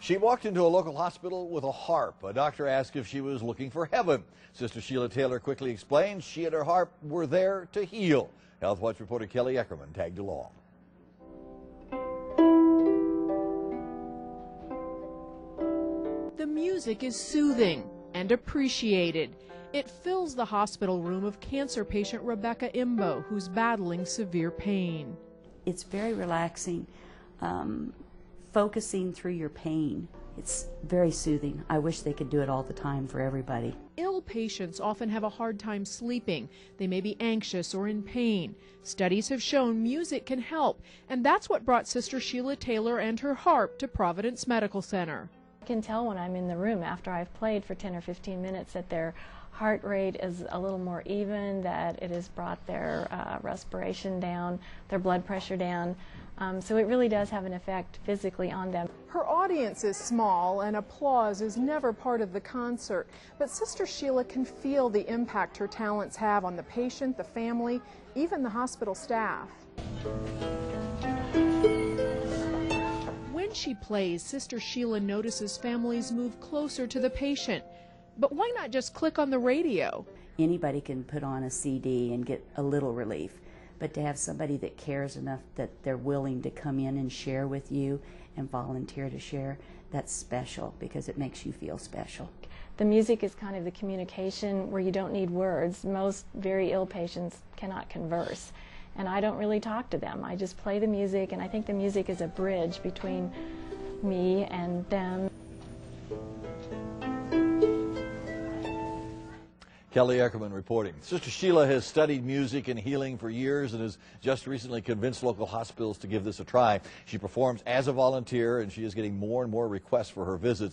She walked into a local hospital with a harp. A doctor asked if she was looking for heaven. Sister Sheila Taylor quickly explained she and her harp were there to heal. Health Watch reporter Kelly Eckerman tagged along. The music is soothing and appreciated. It fills the hospital room of cancer patient Rebecca Imbo, who's battling severe pain. It's very relaxing, um, focusing through your pain. It's very soothing. I wish they could do it all the time for everybody. Ill patients often have a hard time sleeping. They may be anxious or in pain. Studies have shown music can help, and that's what brought Sister Sheila Taylor and her harp to Providence Medical Center. I can tell when I'm in the room after I've played for 10 or 15 minutes that their heart rate is a little more even, that it has brought their uh, respiration down, their blood pressure down. Um, so it really does have an effect physically on them. Her audience is small and applause is never part of the concert, but Sister Sheila can feel the impact her talents have on the patient, the family, even the hospital staff. She plays, Sister Sheila notices families move closer to the patient. But why not just click on the radio? Anybody can put on a CD and get a little relief, but to have somebody that cares enough that they're willing to come in and share with you and volunteer to share, that's special because it makes you feel special. The music is kind of the communication where you don't need words. Most very ill patients cannot converse and I don't really talk to them. I just play the music, and I think the music is a bridge between me and them. Kelly Eckerman reporting. Sister Sheila has studied music and healing for years and has just recently convinced local hospitals to give this a try. She performs as a volunteer and she is getting more and more requests for her visits.